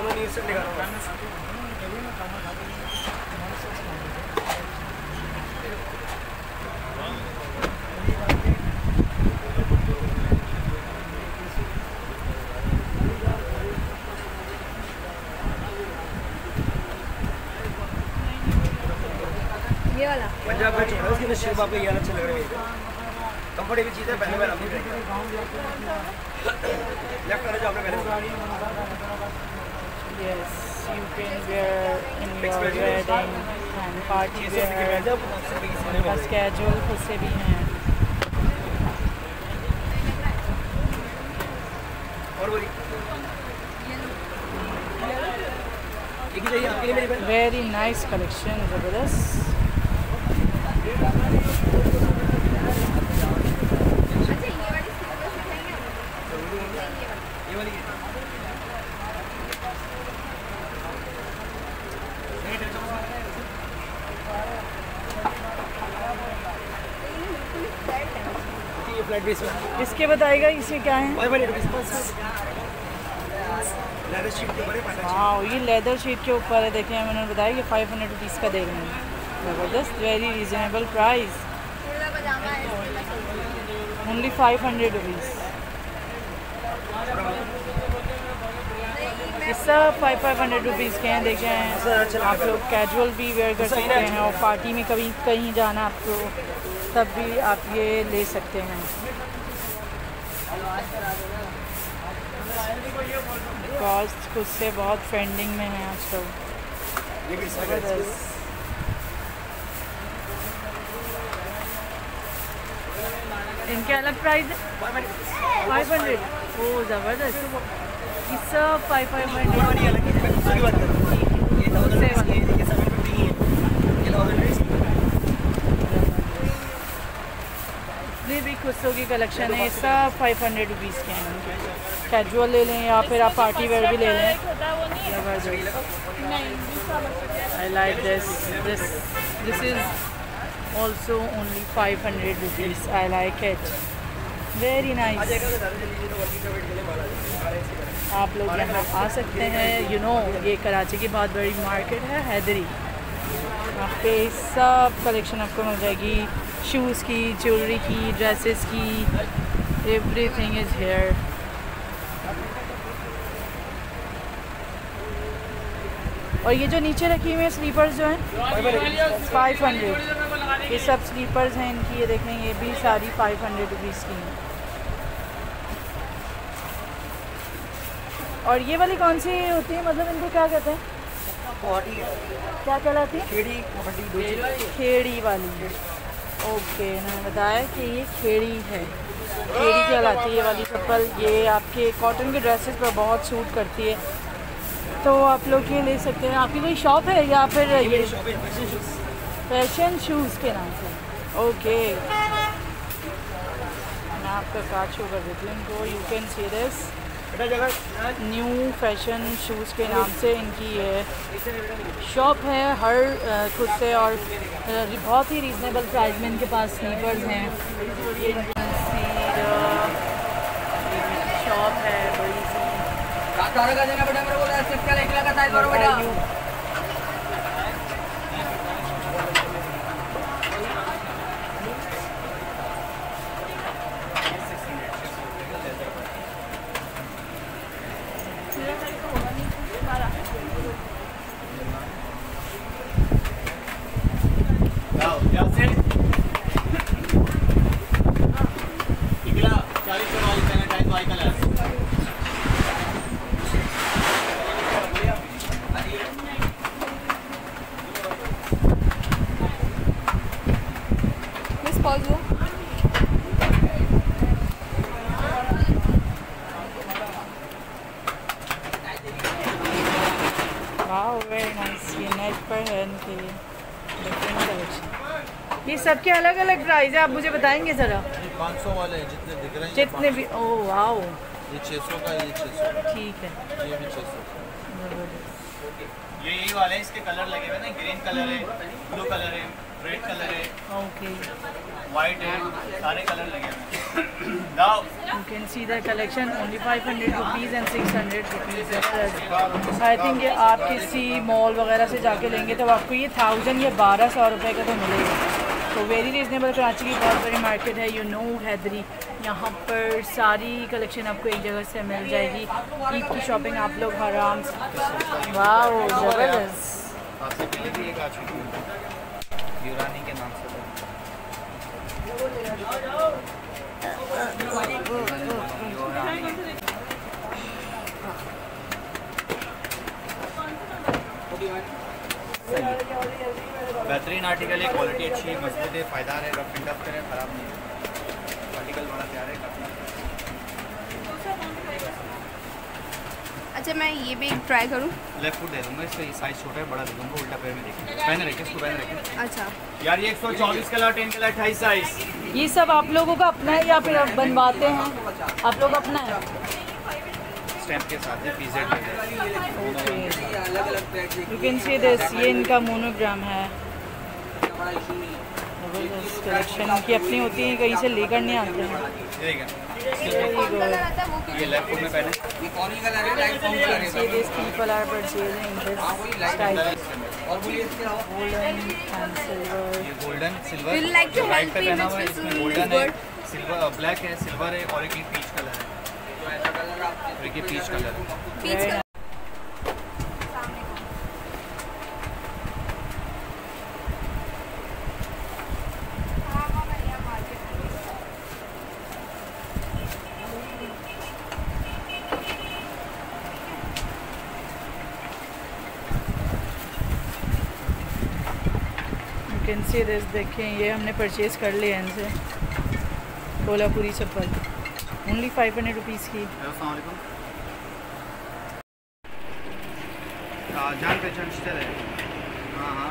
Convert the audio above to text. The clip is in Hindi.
दोनों नीचे से दिखा ये वाला। पंजाब में छोड़ा उसके शेप आप ये अच्छे लग रहे हैं। कंफर्टेबल चीज़ है पहले लेफ़्ट आपने पहले Yes, you can wear in your Mixed wedding wedding. and party ये सब wear. जब सिर्फ इस वाले बस कैजुअल खुद से भी हैं और बोली एक ही चाहिए आपके लिए मेरी बहन वेरी नाइस कलेक्शन ज़बरदस्त फ्लैट बेस में। इसके बताएगा इसे क्या है? Five hundred rupees leather sheet के ऊपर है ये लेदर शीट के ऊपर है देखें मैंने बताया कि फाइव हंड्रेड रुपीज़ का दे रहे हैं। ज़बरदस्त very reasonable price only five hundred rupees सब फाइव फाइव हंड्रेड रुपीज़ के हैं देखे हैं आप लोग कैजुअल भी वेयर कर सकते हैं और पार्टी में कभी कहीं जाना आपको तब भी आप ये ले सकते हैं। कॉस्ट खुद से बहुत ट्रेंडिंग में है आजकल। ज़बरदस्त। इनके अलग प्राइस है? फाइव हंड्रेड ओ ज़बरदस्त। ये सब फाइव फाइव हंड्रेड ये भी खुशो की कलेक्शन है सब फाइव हंड्रेड रुपीज़ के हैं कैजुअल ले लें या फिर आप पार्टी वेयर भी ले लें। I like this this this is only five hundred rupees I like it very nice आप लोग यहाँ आ सकते हैं। यू नो ये कराची की बहुत बड़ी मार्केट है, हैदरी। यहाँ पे सब कलेक्शन आपको मिल जाएगी। शूज़ की ज्वेलरी की ड्रेसेस की एवरीथिंग इज़ हेयर और ये जो नीचे रखी हुई है स्लीपर्स जो हैं फाइव हंड्रेड ये सब स्लीपर्स हैं इनकी ये देखें ये भी सारी फाइव हंड्रेड रुपीज़ की हैं। और ये वाली कौन सी होती है? मतलब इनको क्या कहते हैं? क्या कहलाती है? खेड़ी वाली। ओके इन्होंने बताया कि ये खेड़ी है। खेड़ी कहलाती है वाली चप्पल। ये आपके कॉटन के ड्रेसेस पर बहुत सूट करती है। तो आप लोग ये ले सकते हैं। आपकी कोई शॉप है या फिर ये? फ़ैशन शूज़ के नाम से। ओके। मैं आपका कार्ड शो कर देती हूँ। इनको you can see this new fashion shoes के नाम से इनकी ये शॉप है हर कुर्ते खुद से और बहुत ही रीज़नेबल प्राइस में इनके पास स्लीपर्स हैं। ये शॉप है बड़ी सी। यू मिस पॉज दो वाह वेरी नाइस ये नेट पर है इनके डिफरेंट कलेक्शन ये सबके अलग अलग प्राइस है आप मुझे बताएँगे ज़रा। पाँच सौ वाले हैं जितने दिख रहे हैं। जितने भी ओ वाओ ये छः सौ का ये छः सौ। ठीक है। ये भी छः सौ। ये यही वाले हैं इसके कलर लगे हुए हैं ना ग्रीन कलर है ब्लू कलर है रेड कलर है। ओके वाइट है सारे कलर लगे हुए हैं। जाओ You can see the collection only 500 rupees and 600 rupees. I think ये आप किसी मॉल वगैरह से जाके लेंगे तो आपको ये थाउज़ेंड या बारह सौ रुपये का तो मिलेगा। तो वेरी रीज़नेबल कराची की बहुत बड़ी मार्केट है यू नो हैदरी। यहाँ पर सारी कलेक्शन आपको एक जगह से मिल जाएगी। ईद की शॉपिंग आप लोग आराम से वाह ज़बरदस्त। एक आ है से बेहतरीन आर्टिकल है क्वालिटी अच्छी है मज़बूत है फ़ायदा है रफ एंड टफ करें ख़राब नहीं है। आर्टिकल बड़ा प्यारा है अच्छा मैं ये भी ट्राई करूँ। लेफ़्ट फुट दे दूँगा इसका ये साइज़ छोटा है बड़ा दे दूँगा उल्टा पैर में देखिए पहन रखे इसको पहन रखे। अच्छा। यार ये 124 कलर 10 कलर 28 साइज़ ये सब आप लोगों का अपना है या फिर आप बनवाते हैं? आप लोग अपना है? स्टैम्प के साथ है पीजेड में ये अलग अलग brand you can see this ये इनका मोनोग्राम है। बड़ा इशू नहीं है ज़बरदस्त कलेक्शन की अपनी होती है कहीं से लेकर नहीं आते हैं। है। में है है golden silver Will you like to right help पे me पहना with हुआ है this इसमें English गोल्डन है? सिल्वर ब्लैक है सिल्वर है और एक ये पीच कलर है। और ये पीच कलर पीच देखें ये हमने परचेज कर लिया है इनसे। कोलापुरी चप्पल। ओनली फाइव हंड्रेड रुपीज़ की। हाँ, जान पहचान है। हाँ हाँ।